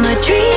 on the dream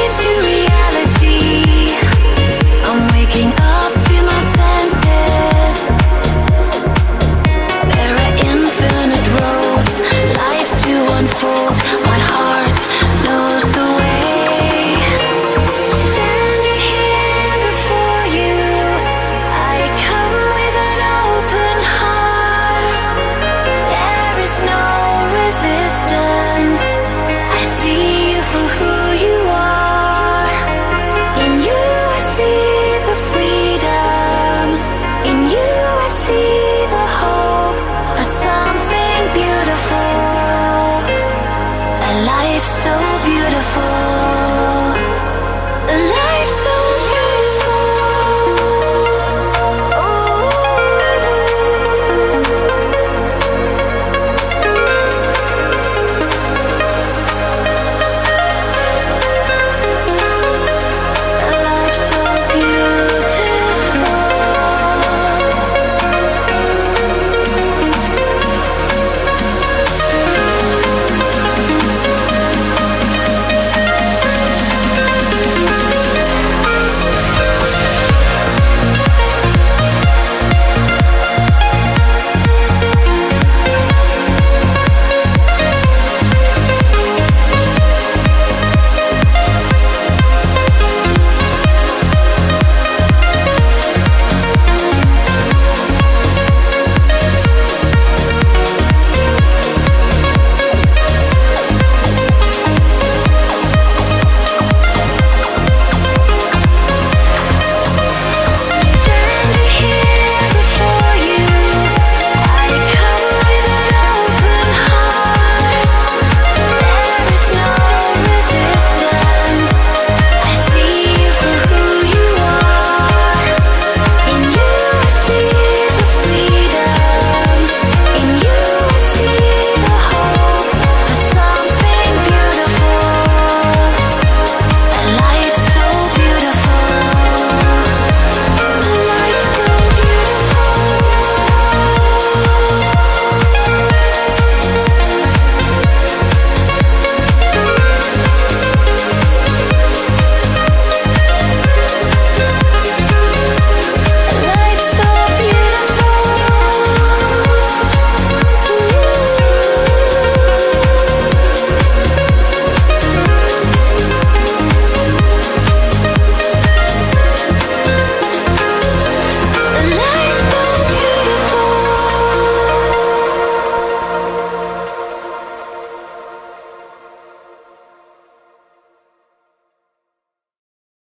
so beautiful.